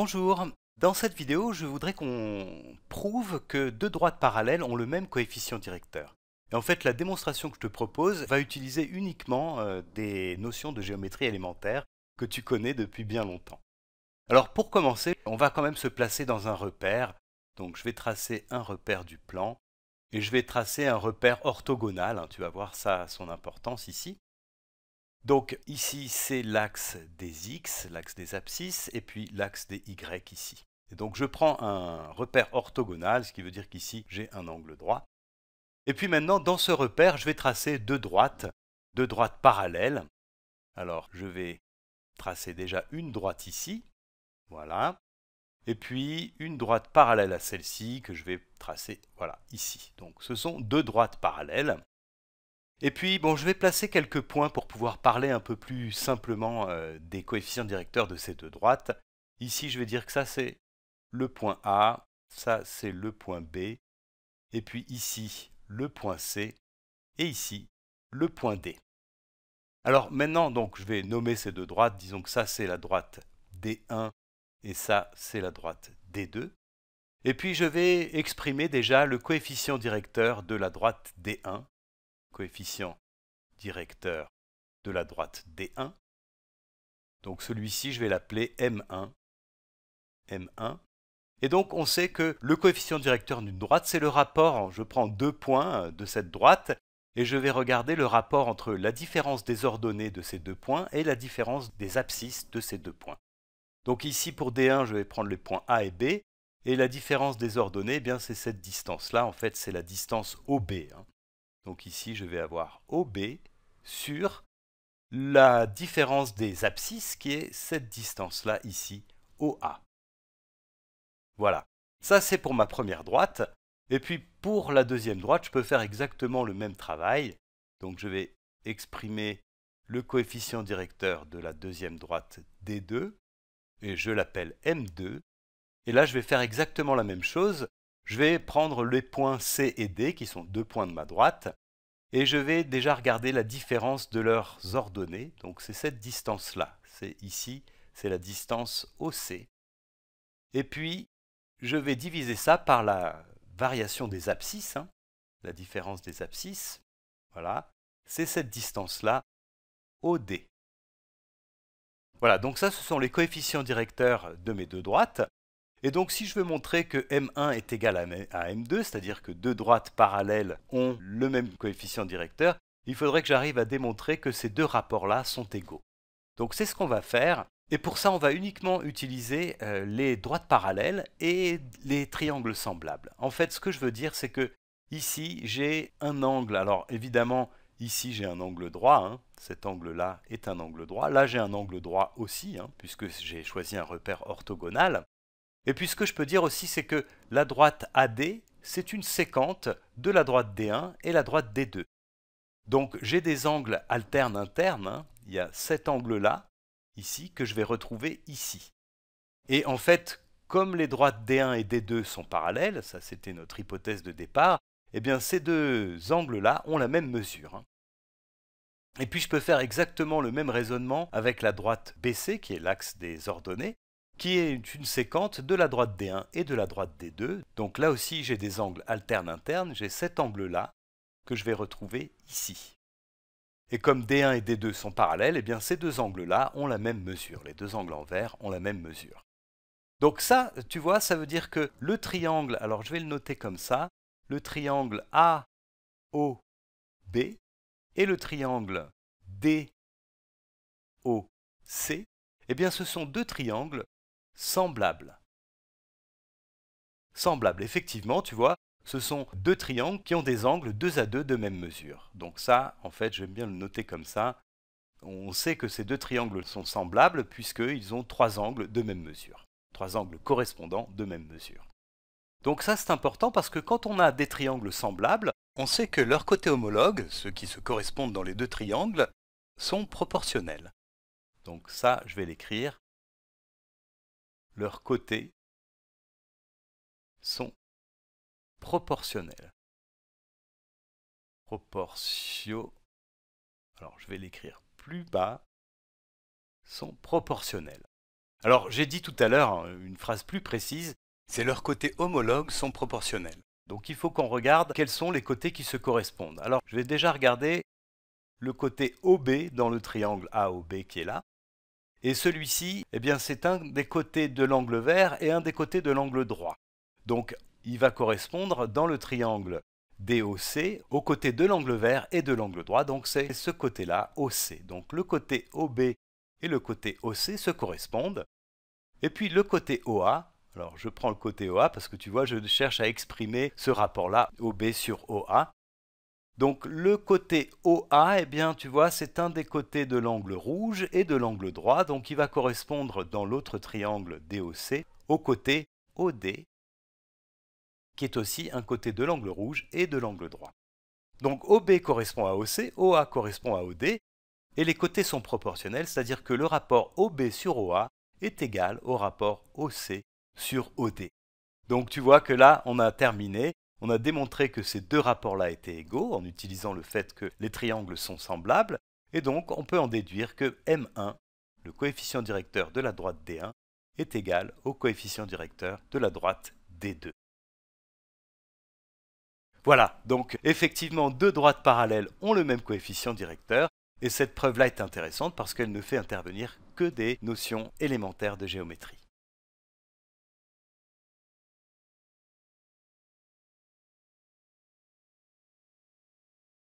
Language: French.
Bonjour, dans cette vidéo, je voudrais qu'on prouve que deux droites parallèles ont le même coefficient directeur. Et en fait, la démonstration que je te propose va utiliser uniquement euh, des notions de géométrie élémentaire que tu connais depuis bien longtemps. Alors pour commencer, on va quand même se placer dans un repère. Donc je vais tracer un repère du plan et je vais tracer un repère orthogonal. Hein. tu vas voir ça son importance ici. Donc ici, c'est l'axe des x, l'axe des abscisses, et puis l'axe des y ici. Et donc je prends un repère orthogonal, ce qui veut dire qu'ici, j'ai un angle droit. Et puis maintenant, dans ce repère, je vais tracer deux droites, deux droites parallèles. Alors, je vais tracer déjà une droite ici, voilà. Et puis une droite parallèle à celle-ci que je vais tracer, voilà, ici. Donc ce sont deux droites parallèles. Et puis, bon, je vais placer quelques points pour pouvoir parler un peu plus simplement euh, des coefficients directeurs de ces deux droites. Ici, je vais dire que ça, c'est le point A, ça, c'est le point B, et puis ici, le point C, et ici, le point D. Alors maintenant, donc, je vais nommer ces deux droites. Disons que ça, c'est la droite D1, et ça, c'est la droite D2. Et puis, je vais exprimer déjà le coefficient directeur de la droite D1 coefficient directeur de la droite D1. Donc celui-ci, je vais l'appeler M1. M1. Et donc on sait que le coefficient directeur d'une droite, c'est le rapport, je prends deux points de cette droite, et je vais regarder le rapport entre la différence des ordonnées de ces deux points et la différence des abscisses de ces deux points. Donc ici pour D1, je vais prendre les points A et B, et la différence des ordonnées, eh c'est cette distance-là, en fait c'est la distance OB. Hein. Donc ici, je vais avoir OB sur la différence des abscisses qui est cette distance-là ici, OA. Voilà. Ça, c'est pour ma première droite. Et puis pour la deuxième droite, je peux faire exactement le même travail. Donc je vais exprimer le coefficient directeur de la deuxième droite D2 et je l'appelle M2. Et là, je vais faire exactement la même chose je vais prendre les points C et D, qui sont deux points de ma droite, et je vais déjà regarder la différence de leurs ordonnées. Donc c'est cette distance-là. C'est ici, c'est la distance OC. Et puis, je vais diviser ça par la variation des abscisses, hein, la différence des abscisses. Voilà, c'est cette distance-là, OD. Voilà, donc ça, ce sont les coefficients directeurs de mes deux droites. Et donc si je veux montrer que M1 est égal à M2, c'est-à-dire que deux droites parallèles ont le même coefficient directeur, il faudrait que j'arrive à démontrer que ces deux rapports-là sont égaux. Donc c'est ce qu'on va faire. Et pour ça, on va uniquement utiliser euh, les droites parallèles et les triangles semblables. En fait, ce que je veux dire, c'est que ici, j'ai un angle. Alors évidemment, ici, j'ai un angle droit. Hein. Cet angle-là est un angle droit. Là, j'ai un angle droit aussi, hein, puisque j'ai choisi un repère orthogonal. Et puis ce que je peux dire aussi, c'est que la droite AD, c'est une séquente de la droite D1 et la droite D2. Donc j'ai des angles alternes internes, hein. il y a cet angle-là, ici, que je vais retrouver ici. Et en fait, comme les droites D1 et D2 sont parallèles, ça c'était notre hypothèse de départ, eh bien ces deux angles-là ont la même mesure. Hein. Et puis je peux faire exactement le même raisonnement avec la droite BC, qui est l'axe des ordonnées, qui est une séquente de la droite D1 et de la droite D2. Donc là aussi, j'ai des angles alternes internes, j'ai cet angle-là que je vais retrouver ici. Et comme D1 et D2 sont parallèles, eh bien ces deux angles-là ont la même mesure. Les deux angles en vert ont la même mesure. Donc ça, tu vois, ça veut dire que le triangle, alors je vais le noter comme ça, le triangle AOB et le triangle DOC, eh bien ce sont deux triangles semblable. Semblable, effectivement, tu vois, ce sont deux triangles qui ont des angles 2 à 2 de même mesure. Donc ça, en fait, j'aime bien le noter comme ça. On sait que ces deux triangles sont semblables puisqu'ils ont trois angles de même mesure. Trois angles correspondants de même mesure. Donc ça, c'est important parce que quand on a des triangles semblables, on sait que leurs côtés homologues, ceux qui se correspondent dans les deux triangles, sont proportionnels. Donc ça, je vais l'écrire leurs côtés sont proportionnels. Proportio, alors je vais l'écrire plus bas, sont proportionnels. Alors j'ai dit tout à l'heure hein, une phrase plus précise, c'est leurs côtés homologues sont proportionnels. Donc il faut qu'on regarde quels sont les côtés qui se correspondent. Alors je vais déjà regarder le côté OB dans le triangle AOB qui est là. Et celui-ci, eh bien c'est un des côtés de l'angle vert et un des côtés de l'angle droit. Donc il va correspondre dans le triangle DOC au côté de l'angle vert et de l'angle droit. Donc c'est ce côté-là, OC. Donc le côté OB et le côté OC se correspondent. Et puis le côté OA, alors je prends le côté OA parce que tu vois, je cherche à exprimer ce rapport-là, OB sur OA. Donc le côté OA, eh bien tu vois, c'est un des côtés de l'angle rouge et de l'angle droit, donc il va correspondre dans l'autre triangle DOC au côté OD, qui est aussi un côté de l'angle rouge et de l'angle droit. Donc OB correspond à OC, OA correspond à OD, et les côtés sont proportionnels, c'est-à-dire que le rapport OB sur OA est égal au rapport OC sur OD. Donc tu vois que là, on a terminé, on a démontré que ces deux rapports-là étaient égaux en utilisant le fait que les triangles sont semblables, et donc on peut en déduire que M1, le coefficient directeur de la droite D1, est égal au coefficient directeur de la droite D2. Voilà, donc effectivement deux droites parallèles ont le même coefficient directeur, et cette preuve-là est intéressante parce qu'elle ne fait intervenir que des notions élémentaires de géométrie.